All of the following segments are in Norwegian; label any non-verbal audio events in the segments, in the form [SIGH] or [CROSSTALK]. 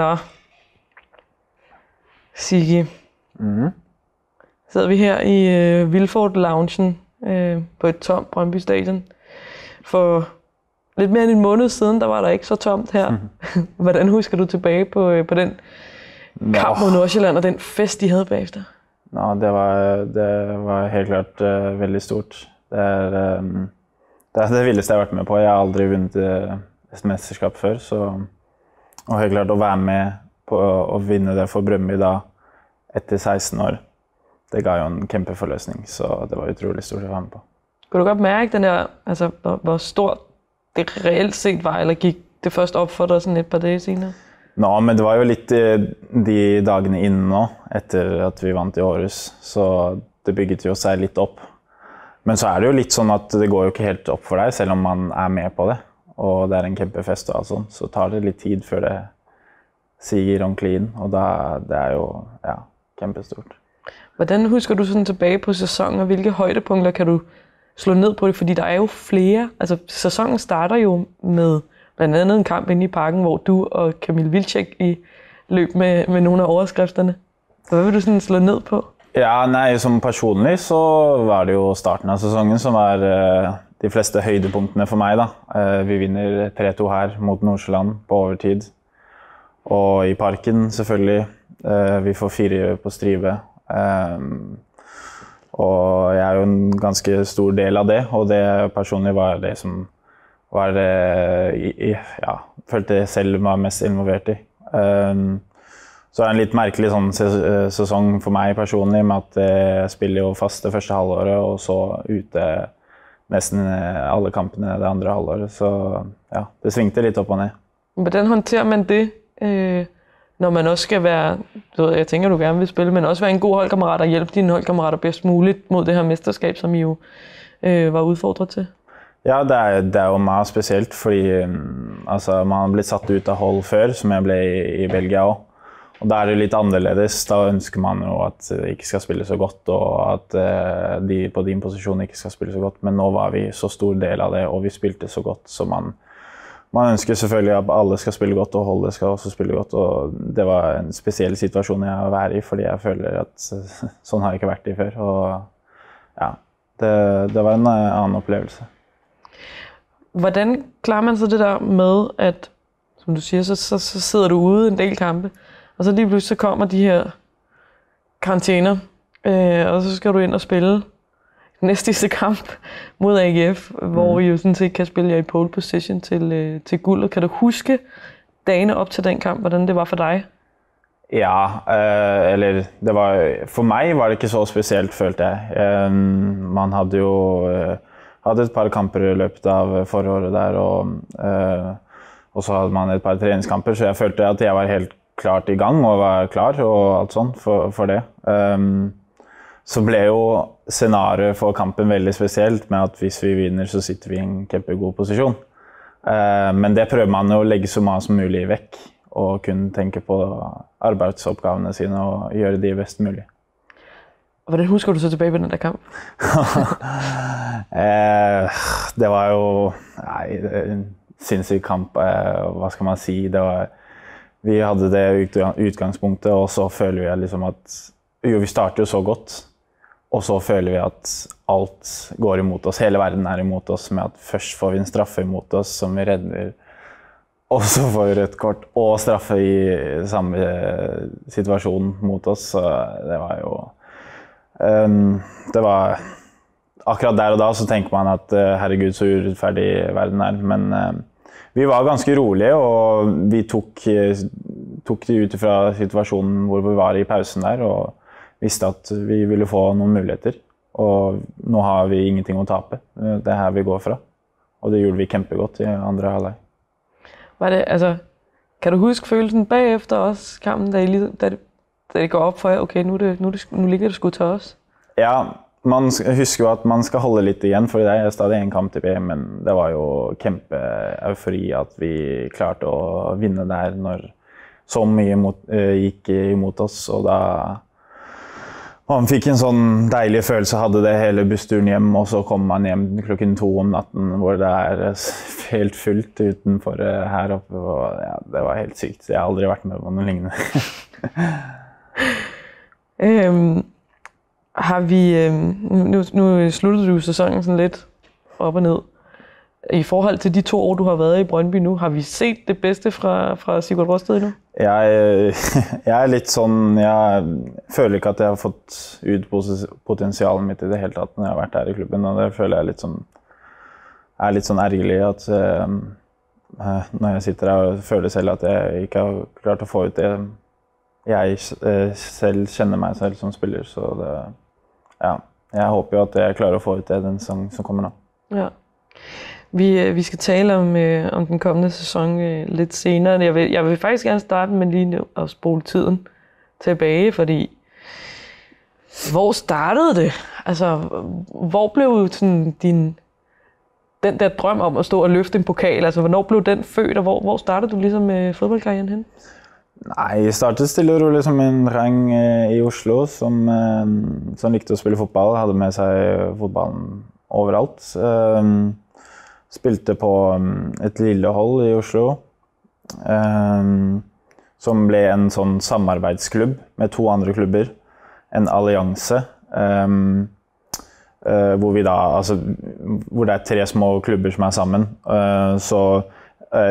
Nå. Sigi. Mm. Sidder vi her i øh, Vilford-loungen øh, på et tomt Brøndby Stadion. For lidt mere end en måned siden, der var der ikke så tomt her. [LAUGHS] Hvordan husker du tilbage på, øh, på den kamp mod Nordsjælland og den fest, de havde bagefter? Nå, det var, det var helt klart øh, veldig stort. Det er, øh, det er det villeste jeg har vært med på. Jeg har aldri vunnet eh, et mesterskap før. Så, og helt klart å være med på å vinne det for Brøndby da etter 16 år, det ga jo en kjempeforløsning. Så det var utrolig stort å være med på. Kunne du godt merke den der, altså, hvor, stort det reelt sett var, eller gikk det først opp for deg sånn et par dager senere? Nå, men det var jo litt eh, de dagene inne nå, etter at vi vant i Århus. Så det bygget jo seg litt opp. Men så er det jo litt sånn at det går jo ikke helt opp for deg, selv om man er med på det. Og det er en kjempefest og alt sånt. Så tar det litt tid før det siger ordentlig inn. Og da, det er jo ja, kjempestort. Hvordan husker du sånn tilbake på sæsonen, og hvilke høydepunkter kan du slå ned på det? Fordi der er jo flere. Altså, sæsonen starter jo med bl.a. en kamp inne i parken, hvor du og Kamil Vilcek i løb med, med av overskriftene. hva vil du sånn slå ned på? Ja, nei, som personlig så var det jo starten av sesongen som var de fleste høydepunktene for meg. da. Eh, vi vinner 3-2 her mot Nordsjøland på overtid. Og i parken, selvfølgelig. Eh, vi får fire på strive. Eh, og jeg er jo en ganske stor del av det, og det personlig var det som var i, ja, følte jeg selv var mest involvert i. Så det er en litt merkelig sånn sesong for meg personlig, med at jeg spiller jo fast det første halvåret, og så ute nesten eh, alle kampene det andre halvåret. Så ja, det svingte litt opp og ned. Hvordan håndterer man det, øh, når man også skal være, du ved, jeg tenker du gerne vil spille, men også være en god holdkammerat og hjelpe dine holdkammerater best mulig mot det her mesterskap som I jo øh, var utfordret til? Ja, det er, det er jo meget spesielt, fordi altså, man har blitt satt ut av hold før, som jeg ble i, i Belgia òg. Og da er det litt annerledes. Da ønsker man jo at de ikke skal spille så godt, og at eh, de på din posisjon ikke skal spille så godt. Men nå var vi så stor del av det, og vi spilte så godt, så man, man ønsker selvfølgelig at alle skal spille godt, og holdet skal også spille godt. Og det var en spesiell situasjon jeg har vært i, fordi jeg føler at [LAUGHS] sånn har jeg ikke vært i før. Og ja, det, det var en eh, annen opplevelse. Hvordan klarer man så det der med, at som du sier, så, så, så sidder du ude en del kampe, og så lige pludselig så kommer de her karantæner, øh, og så skal du ind og spille næste kamp mod AGF, hvor I jo sådan set kan spille jer i pole position til, øh, til guldet. Kan du huske dagene op til den kamp, hvordan det var for dig? Ja, øh, eller det var For meg var det ikke så spesielt, følte jeg. Eh, man hadde jo eh, hadde et par kamper i løpet av foråret der, og, eh, og så hadde man et par treningskamper, så jeg følte at jeg var helt klart i gang og var klar og alt sånt for, for det. Um, så ble jo scenarioet for kampen veldig spesielt, med at hvis vi vinner, så sitter vi i en kjempegod posisjon. Uh, Men det prøver man jo å legge så mye som mulig vekk, og kun tenke på arbeidsoppgavene sine og gjøre de best mulig. Hvordan husker du så tilbake på den der kampen? [LAUGHS] Eh, det var jo nei, sinnssyk kamp. Eh, hva skal man si? Det var, vi hadde det utgangspunktet, og så føler vi liksom at Jo, vi starter jo så godt, og så føler vi at alt går imot oss. Hele verden er imot oss med at først får vi en straffe imot oss som vi redder, og så får vi rødt kort og straffe i samme situasjon mot oss. Så det var jo um, det var Akkurat der og da så tenker man at eh, herregud, så urettferdig verden er. Men eh, vi var ganske rolige, og vi tok, eh, tok det ut fra situasjonen hvor vi var i pausen der, og visste at vi ville få noen muligheter. Og nå har vi ingenting å tape. Eh, Det er her vi går fra. Og det gjorde vi kjempegodt i andre halvleg. Altså, kan du huske følelsen bagefter også kampen, da, I, da, det, da det går opp for jer, okay, nu, det, nu, det, nu ligger det sgu til oss? Ja, man husker jo at man skal holde litt igjen, for det er stadig en kamp til VM, men det var jo kjempeeufori at vi klarte å vinne der når så mye mot, eh, gikk imot oss, og da Man fikk en sånn deilig følelse, hadde det hele bussturen hjem, og så kom man hjem klokken to om natten hvor det er eh, [LAUGHS] helt fullt utenfor eh, her oppe. Og ja, det var helt sykt. Jeg har aldri vært med på noe lignende. [LAUGHS] Øhm, har vi, øhm, nu, nu sluttede du sæsonen sådan lidt op og ned. I forhold til de to år, du har været i Brøndby nu, har vi set det bedste fra, fra Sigurd Råsted endnu? Jeg, [LAUGHS] jeg er litt sånn Jeg føler ikke at jeg har fått ut potensialet mitt i det hele tatt når jeg har vært her i klubben. Og det føler jeg litt sånn er litt sånn ergerlig at eh, når jeg sitter her og føler selv at jeg ikke har klart å få ut det jeg selv kjenner meg selv som spiller. Så det Ja. Jeg håper jo at jeg klarer å få ut det den sesongen som kommer nå. Ja. Vi, øh, vi skal tale om, øh, om den kommende sæson øh, litt senere. Jeg vil, jeg vil faktisk gerne starte med lige å spole tiden tilbage, fordi hvor startede det? Altså, hvor blev sådan din, den der drøm om å stå og løfte en pokal, altså hvornår blev den født, og hvor, hvor startede du ligesom med fodboldkarrieren hen? Nei, jeg startet stille og rolig som en dreng eh, i Oslo som, eh, som likte å spille fotball. Hadde med seg fotballen overalt. Eh, Spilte på et lille hold i Oslo. Som ble en sånn samarbeidsklubb med to andre klubber. En allianse. Hvor da Altså hvor det er tre små klubber som er sammen. Så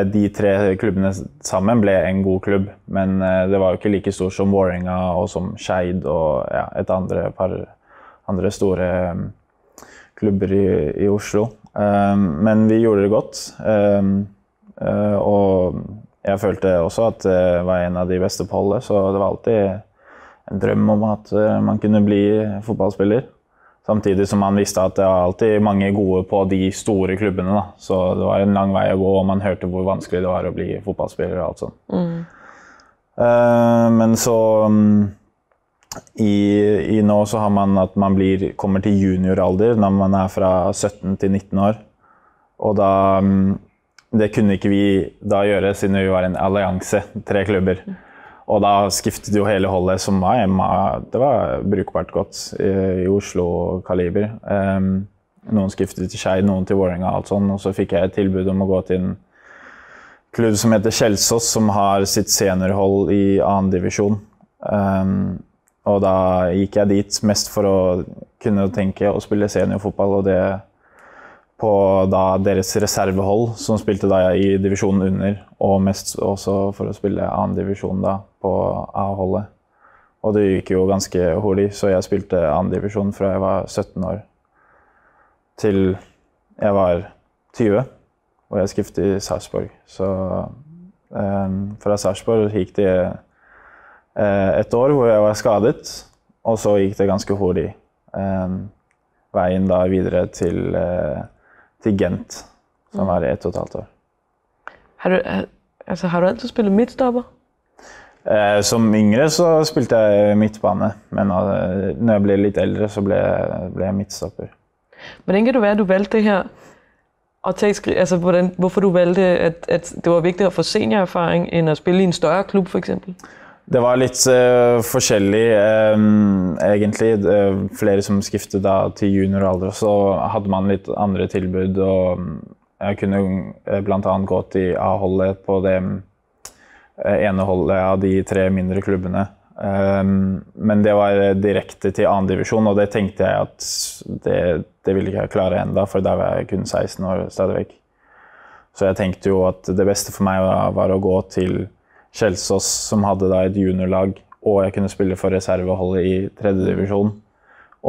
de tre klubbene sammen ble en god klubb, men eh, det var jo ikke like stor som Vålerenga og som Skeid og ja, et andre par andre store eh, klubber i, i Oslo. Eh, Men vi gjorde det godt. eh, eh, Og jeg følte også at jeg var en av de beste på holdet, så det var alltid en drøm om at eh, man kunne bli fotballspiller. Samtidig som man visste at det var alltid mange gode på de store klubbene. Da. Så det var en lang vei å gå, og man hørte hvor vanskelig det var å bli fotballspiller. og alt sånt. Eh, men så um, i, i nå så har man at man blir, kommer til junioralder når man er fra 17 til 19 år. Og da um, Det kunne ikke vi da gjøre, siden vi var en allianse, tre klubber. Og da skiftet jo hele holdet, som var, det var brukbart godt i, i Oslo-kaliber. Um, noen skiftet til Skeid, noen til Vålerenga, og alt sånn. Og så fikk jeg et tilbud om å gå til en klubb som heter Kjelsås, som har sitt seniorhold i annendivisjon. Um, og da gikk jeg dit mest for å kunne tenke å spille seniorfotball, og det på deres reservehold, som spilte i divisjonen under, og mest også for å spille annendivisjon da på A-holdet. Og det gikk jo ganske hurtig, så jeg spilte annendivisjon fra jeg var 17 år til jeg var 20, og jeg skiftet i Sarpsborg. Så eh, fra Sarpsborg gikk det eh, et år hvor jeg var skadet, og så gikk det ganske hurtig. Eh, veien da videre til, eh, til Gent, som var ett og et halvt år. Har du, har- altså, har du altid spillet midtstopper? Eh, som yngre så spilte jeg midtbane, men uh, når jeg ble litt eldre, så ble, ble jeg midtstopper. Hvordan kan det være, du valgte det her? Altså, hvordan, hvorfor du valgte, at, at det var viktig å få seniorerfaring, enn å spille i en større klub, for eksempel? Det var litt uh, forskjellig, um, egentlig. Eh, flere som skiftet da til junioralder, så hadde man litt andre tilbud. Og mm, jeg kunne eh, bl.a. gå til A-holdet på det eh, ene holdet av de tre mindre klubbene. Um, men det var direkte til annendivisjon, og det tenkte jeg at det, det ville ikke jeg klare enda, for da var jeg kun 16 år stadig vekk. Så jeg tenkte jo at det beste for meg var, var å gå til Kjelsås, som hadde da et juniorlag, og jeg kunne spille for reserveholdet i tredjedivisjon.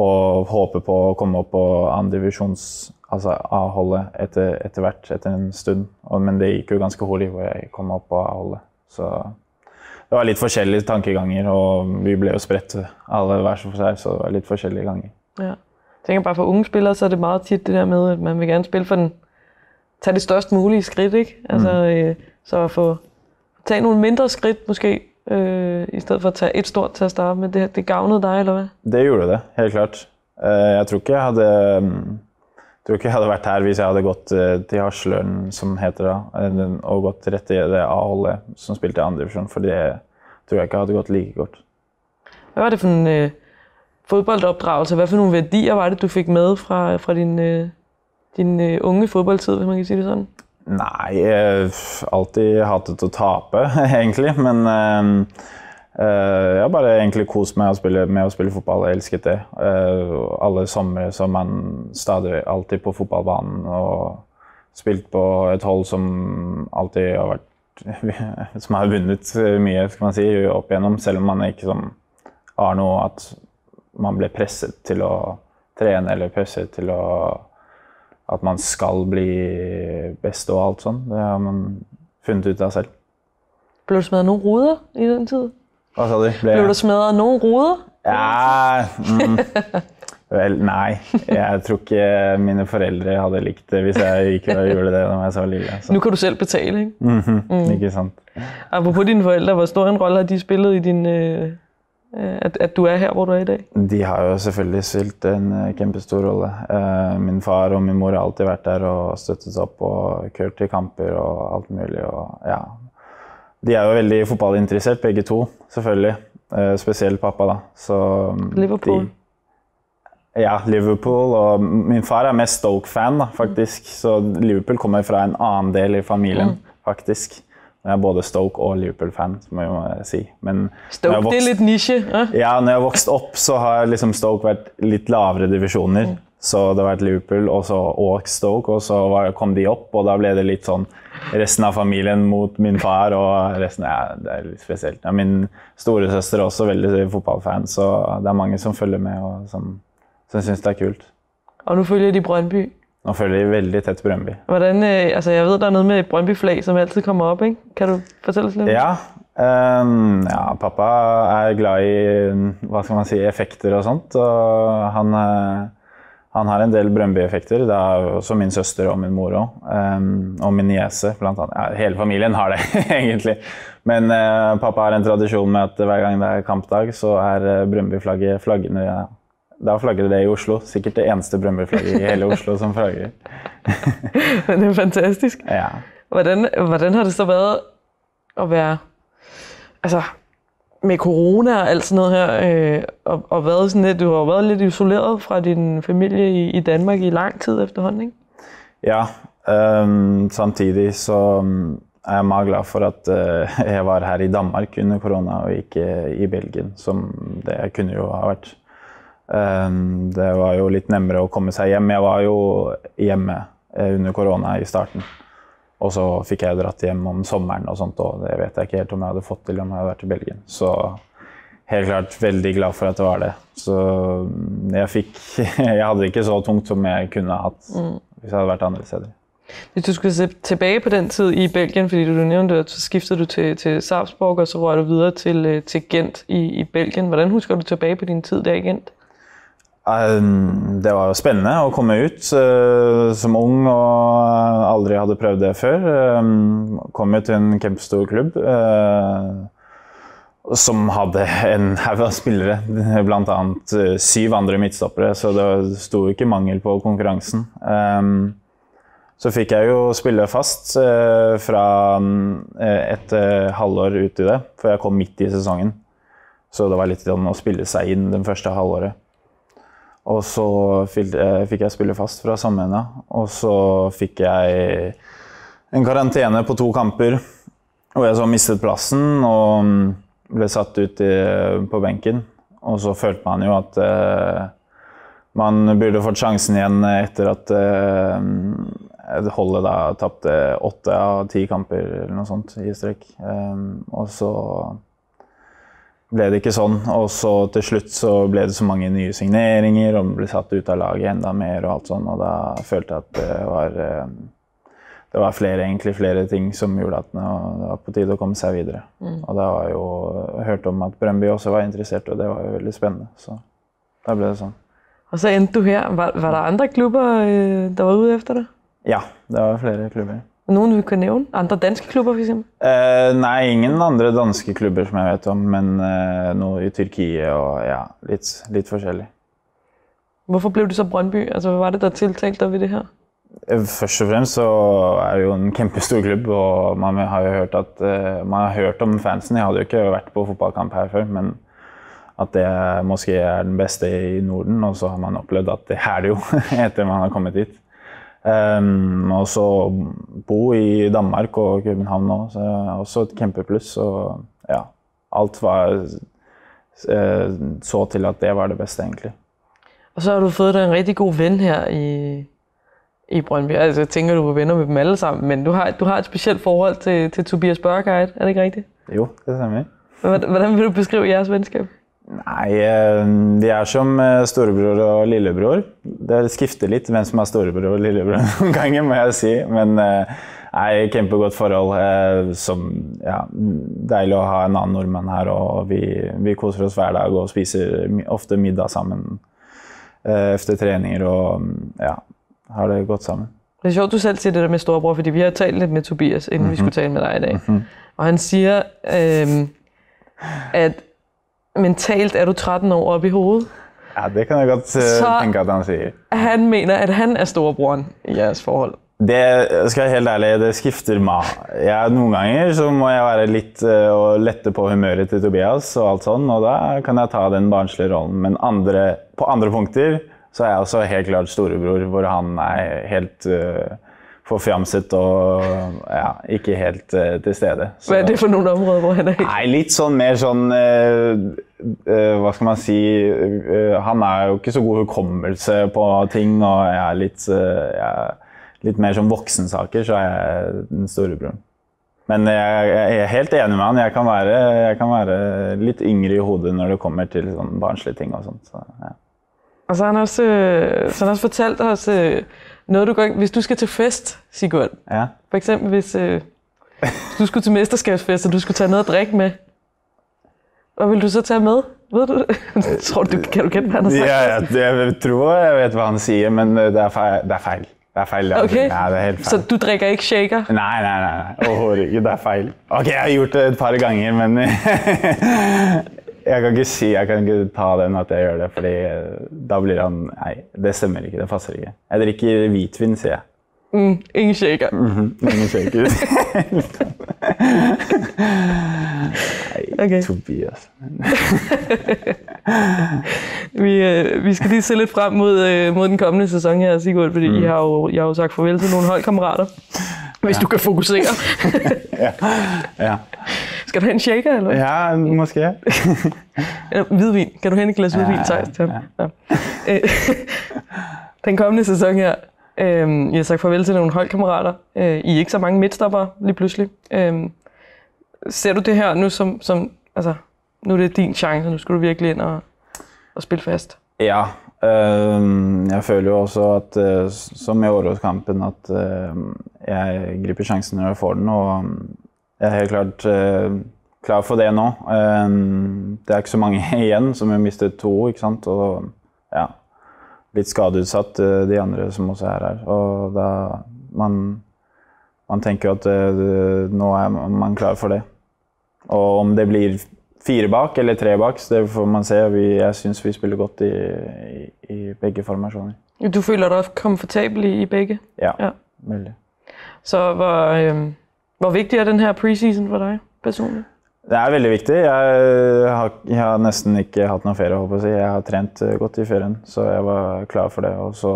Og håpe på å komme opp på andredivisjons, altså A-holdet, etter, etter hvert, etter en stund. Og, men det gikk jo ganske hurtig hvor jeg kom opp på A-holdet. Så det var litt forskjellige tankeganger, og vi ble jo spredt alle hver for seg, så det var litt forskjellige ganger. Ja. Jeg tænker bare for unge spillere, så er det meget tit det der med, at man vil gjerne spille for den, Ta det størst mulige skridt, ikke? Altså, mm. så å få tage nogle mindre skridt måske, øh, i stedet for at tage et stort til at starte med. Det, det gavnede dig, eller hvad? Det gjorde det, helt klart. Eh, Jeg tror ikke jeg hadde jeg tror ikke jeg hadde vært her hvis jeg hadde gått eh, til Hasløren, som heter da, og gått rett i det A-holdet som spilte i andre divisjon, for det tror jeg ikke hadde gått like godt. Hvad var det for en, øh, fodboldopdragelse. Hvad for nogle værdier var det, du fik med fra, fra din, øh, din øh, unge fodboldtid, hvis man kan sige det sådan? Nei, jeg alltid hatet å tape, [LAUGHS] egentlig. Men eh, eh, jeg har bare egentlig kost meg med å spille fotball. Jeg elsket det. Eh, alle somre så man stadig alltid på fotballbanen og spilt på et hold som alltid har vært [LAUGHS] Som har vunnet mye, skal man si, opp igjennom. Selv om man ikke som, har noe at man ble presset til å trene eller presset til å at man skal bli best og alt sånn. Det har man funnet ut av selv. Blev du smadret noen ruder i den tid? Hva sa du? Ble Blev du smadret noen ruder? Ja mm, Vel, nei. Jeg tror ikke mine foreldre hadde likt det hvis jeg ikke gjorde det da jeg så lille. Så. Nu kan du selv betale, ikke? Mhm, Ikke sant. Apropos dine foreldre, hvor stor en rolle har de spillet i din, øh, at, at du er her, hvor du er i dag? De har jo selvfølgelig spilt en eh, kjempestor rolle. Eh, Min far og min mor har alltid vært der og støttet opp og kjørt til kamper og alt mulig. Og, ja. De er jo veldig fotballinteressert, begge to, selvfølgelig. Spesielt pappa, da. Så mm, Liverpool. De, ja, Liverpool. Og min far er mest Stoke-fan, faktisk. Så Liverpool kommer fra en annen del i familien, faktisk. Jeg er både Stoke og Liverpool-fan, må jeg si. Men Stoke, det er litt nisje? Eh? Ja? når jeg har vokst opp, så har liksom Stoke vært litt lavere divisjoner. Så det har vært Liverpool og, så, og Stoke, og så var, kom de opp, og da ble det litt sånn resten av familien mot min far. og resten, ja, Det er litt spesielt. Ja, min storesøster er også veldig fotballfan, så det er mange som følger med og som, som syns det er kult. Og nå følger de Brøndby. Nå følger de veldig tett Brøndby. Hvordan, øh, altså jeg vet, der er noe med et Brøndby-flag, som alltid kommer opp. ikke? Kan du fortelle oss litt? Ja, um, ja, pappa er glad i hva skal man si, effekter og sånt. Og han, han har en del Brøndby-effekter. Det er også min søster og min mor òg. og min niese, blant annet. Ja, hele familien har det, [LAUGHS] egentlig. Men uh, pappa har en tradisjon med at hver gang det er kampdag, så er Brøndby-flagget flaggende. Ja. Da flagrer det i Oslo. Sikkert det eneste Brøndby-flagget i hele Oslo som flagger. [LAUGHS] det er fantastisk. Ja. Hvordan, hvordan har det så vært å være, altså med corona og alt sånt her, øh, og, og været sådan lidt, du har vært litt isolert fra din familie i, i Danmark i lang tid efterhånden, ikke? Ja, ehm, samtidig så mm, er jeg meget glad for at eh, jeg var her i Danmark under korona og ikke i Belgien, som det jeg kunne jo ha vært. Ehm, det var jo litt nemmere å komme seg hjem. Jeg var jo hjemme eh, under korona i starten. Og så fikk jeg dratt hjem om sommeren og sånt, og det vet jeg ikke helt om jeg hadde fått til om jeg hadde vært i Belgien. Så helt klart veldig glad for at det var det. Så mm, jeg fikk [LAUGHS] Jeg hadde det ikke så tungt som jeg kunne hatt hvis jeg hadde vært andre steder. Hvis du skulle se tilbage på den tid i Belgien, fordi du nævnte, at så skiftede du til, til Sarpsborg, og så røg du videre til, øh, til Gent i, i Belgien. Hvordan husker du tilbage på din tid der i Gent? Um, Det var jo spennende å komme ut eh, som ung og aldri hadde prøvd det før. Um, kom jo til en kjempestor klubb eh, som hadde en haug av spillere, bl.a. syv andre midtstoppere, så det sto ikke mangel på konkurransen. Um, så fikk jeg jo spille fast eh, fra eh, et eh, halvår ut i det, for jeg kom midt i sesongen. Så det var litt sånn å spille seg inn det første halvåret. Og så eh, fikk jeg spille fast fra av. Og så fikk jeg en karantene på to kamper, hvor jeg så mistet plassen og mm, ble satt ut i, på benken. Og så følte man jo at eh, man burde fått sjansen igjen etter at eh, holdet da tapte åtte av ti kamper eller noe sånt i strekk. Eh, og så ble det ikke sånn. Og så til slutt så ble det så mange nye signeringer, og man ble satt ut av laget enda mer og alt sånn, og da følte jeg at det var eh, det var flere, egentlig flere ting som gjorde at det var på tide å komme seg videre. Og da var jo jeg hørte om at Brøndby også var interessert, og det var jo veldig spennende. Så da ble det sånn. Og så endte du her. Var, var det andre klubber, øh, der var ude efter deg? Ja, det var flere klubber. Nogen, vi kan nævne? Andre danske klubber, for eksempel? Eh, nei, ingen andre danske klubber som jeg vet om, men uh, noe i Tyrkia og ja, litt, litt forskjellig. Hvorfor ble du så Brøndby? Altså, hva var det, der tiltalte dig ved det her? Eh, Først og fremst så er det jo en kjempestor klubb, og man har jo hørt, at, uh, man har hørt om fansen. Jeg hadde jo ikke vært på fotballkamp her før, men at det måske er den beste i Norden, og så har man opplevd at det er det jo [LAUGHS] etter man har kommet dit. Um, og så bo i Danmark og København nå, så også et kjempepluss. Og ja, alt var eh, så til at det var det beste, egentlig. Og så har du fået deg en riktig god ven her i, i Brøndby. Altså, jeg tænker, du er venner med dem alle sammen, men du har, du har et specielt forhold til, til Tobias Børgeid, er det ikke riktig? Jo, det stemmer. Hvordan, hvordan vil du beskrive jeres venskab? Nei, de vi er som eh, storebror og lillebror. Det skifter litt hvem som er storebror og lillebror [LAUGHS] noen ganger, må jeg si. Men eh, nei, kjempegodt forhold. eh, Som, ja, deilig å ha en annen nordmann her, og vi, vi koser oss hver dag og spiser ofte middag sammen etter efter treninger og ja, har det godt sammen. Det er sjovt, du selv sier det der med storebror, fordi vi har talt litt med Tobias, inden mm-hmm. vi skulle tale med deg i dag. Mm-hmm. Og han sier øh, at mentalt er du 13 år oppe i hovedet. Ja, det kan jeg godt eh, Så- tenke at han sier. Han mener, at han er storebroren i jeres forhold. Det skal jeg helt ærlig, det skifter meg. Jeg, noen ganger så må jeg være litt eh, og lette på humøret til Tobias, og alt sånn, og da kan jeg ta den barnslige rollen. Men andre, på andre punkter så er jeg også helt klart storebror, hvor han er helt uh, forfjamset og ja, ikke helt uh, til stede. Så- Hva er det for noen områder, hvor han er. Nei, litt sånn mer sånn uh, uh, Hva skal man si Han er jo ikke så god hukommelse på ting, og jeg er litt, jeg litt mer som voksensaker, så er jeg den storebroren. Men jeg, jeg er helt enig med han. Jeg kan, være, jeg kan være litt yngre i hodet når det kommer til sånn barnslige ting og sånt. Så, ja. Og så har han også, så har han også fortalt oss noget, du går, hvis du skal til fest, Sigurd. Ja. For eksempel, hvis, øh, hvis du skulle til mesterskabsfest, og du skulle tage noget at drikke med. Hvad vil du så tage med? Ved du det? [LAUGHS] Tror du, kan du kende, hvad han har sagt? Ja, jeg, jeg tror jeg vet hva han sier, men det er feil. Det er fejl. Det er fejl. Det er, Okay. Ja, det er helt fejl. Så du drikker ikke shaker? Nei, nej, nej. nej. Overhovedet ikke. Det er feil. Ok, jeg har gjort det et par ganger, men [LAUGHS] jeg kan ikke si, jeg kan ikke ta den at jeg gjør det, fordi da blir han Nei, det stemmer ikke. Det passer ikke. Jeg drikker hvitvin, sier jeg. Mm, ingen shaker. Ingen shaker. Nei, Okay. Tobias. [LAUGHS] Vi, øh, vi skal lige se lidt frem mod, øh, mod den kommende sæson her, Sigurd, fordi mm. I har jo, jeg har jo sagt farvel til nogle holdkammerater. Hvis du kan fokusere. [LAUGHS] Ja. ja. Skal du have en shaker, eller? Ja. måske. [LAUGHS] Eller hvidvin. Kan du hente et glas hvidvin, Ja, Thijs, til ja. Ja. [LAUGHS] Den kommende sæson her, øh, jeg har sagt farvel til nogle holdkammerater. Øh, I er ikke så mange midtstopper lige pludselig. Øh, ser du det her nu som, som altså, nu er det din chance, nu skal du virkelig ind og, og spille fast? Ja. øh, jeg føler jo også at, øh, som i Åråskampen, at øh, jeg griper sjansen når jeg får den. Og jeg er helt klart uh, klar for det nå. Øhm, det er ikke så mange [LAUGHS] igjen, som har mistet to. ikke sant? Og ja, litt skadeutsatt, uh, de andre som også er her. Og da man, man tenker jo at uh, nå er man klar for det. Og om det blir fire bak eller tre bak, så det får man se. Vi, jeg syns vi spiller godt i, i, i begge formasjoner. Du føler deg komfortabel i, begge. Ja, Ja. veldig. Så hvor, øh, hvor vigtig er den her preseason for deg personlig? Det er veldig viktig. Jeg har, jeg har nesten ikke hatt noe ferie. håper jeg. Jeg har trent eh, godt i ferien, så jeg var klar for det. Og så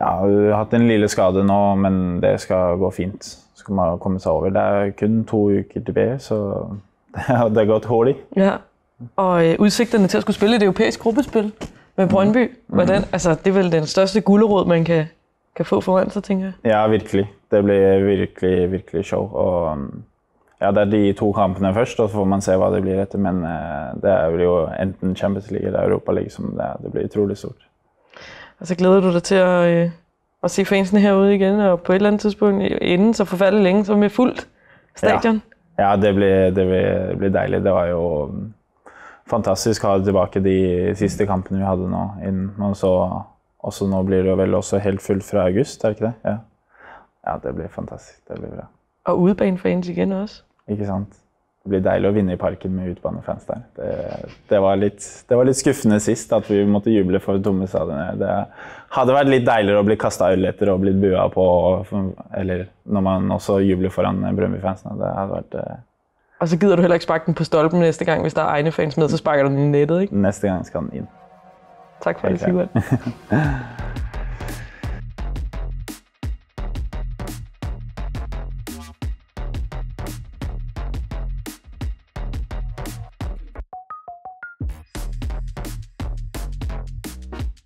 ja, jeg har hatt en lille skade nå, men det skal gå fint. Skal man komme seg over. Det er kun to uker tilbake, så [LAUGHS] det har gått hull i. Ja. Og utsiktene til å skulle spille et europeisk gruppespil med Brøndby, hvordan, altså, det er vel den største gulrot man kan, kan få foran seg, tenker jeg. Ja, virkelig. Det blir virkelig, virkelig show. Og um, ja, det er de to kampene først, og så får man se hva det blir etter. Men eh, det blir jo enten Champions League eller Europa League som det, er. det blir utrolig stort. Og så glæder du deg til å, å se fansene her ute igjen, og på et eller annet tidspunkt inden så forferdelig længe, så med fullt stadion. Ja, det blir, det blir, det blir deilig. Det var jo um, fantastisk å ha tilbake de siste kampene vi hadde nå. inn. Og så også nå blir det jo vel også helt fullt fra august, er det ikke det? Ja. ja, det blir fantastisk. Det blir bra. Og udebanefans igjen også. Ikke sant? Det blir deilig å vinne i parken med utebanefans der. Det, det, var litt, det var litt skuffende sist at vi måtte juble for tomme stadioner. Det hadde vært litt deiligere å bli kasta øl etter og blitt bua på, eller når man også jubler foran Brøndby-fansene. Det hadde vært eh, Og så gidder du heller ikke sparke den på stolpen neste gang, hvis der er egne fans med, så sparker du den i nettet, ikke? Neste gang skal den inn. Tak for det, Helt Sigurd.